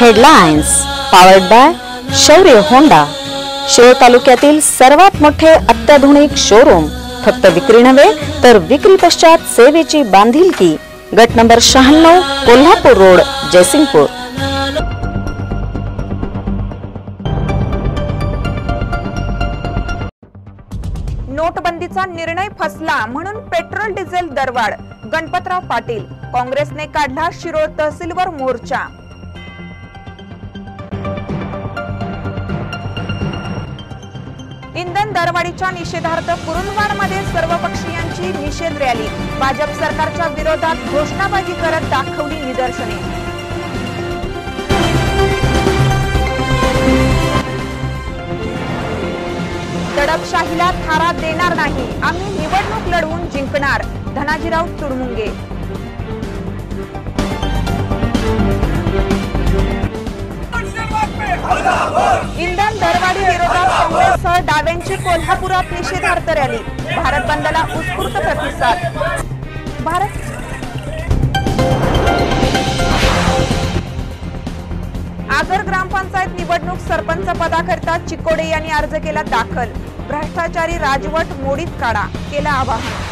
Headlines powered by Shaurya Honda Shirol तालुक्यातील सर्वात मोठे अत्याधुनिक शोरूम फक्त विक्री नव्हे तर विक्री पश्चात सेवेची बांधिलकी. गट नंबर शहाण्णव कोल्हापूर रोड जयसिंगपूर. नोटबंदीचा निर्णय फसला म्हणून पेट्रोल डिझेल दरवाढ. गणपतराव पाटील काँग्रेसने काढला शिरोळ तहसीलवर मोर्चा. इंधन दरवाढीच्या निषेधार्थ कुरुंदवाडमध्ये सर्वपक्षीयांची निषेध रॅली. भाजप सरकारच्या विरोधात घोषणाबाजी करत दाखवली निदर्शने. दडपशाहीला थारा देणार नाही. आम्ही निवडणूक लढवून जिंकणार. धनाजीराव चुडमुंगे इंधन यांची कोल्हापुरात निषेधार्थ रॅली. भारत बंदला उत्स्फूर्त प्रतिसाद. भारत आगर ग्रामपंचायत निवडणूक सरपंच पदाकरिता चिकोडे यांनी अर्ज केला दाखल. भ्रष्टाचारी राजवट मोडीत काढा केलं आवाहन.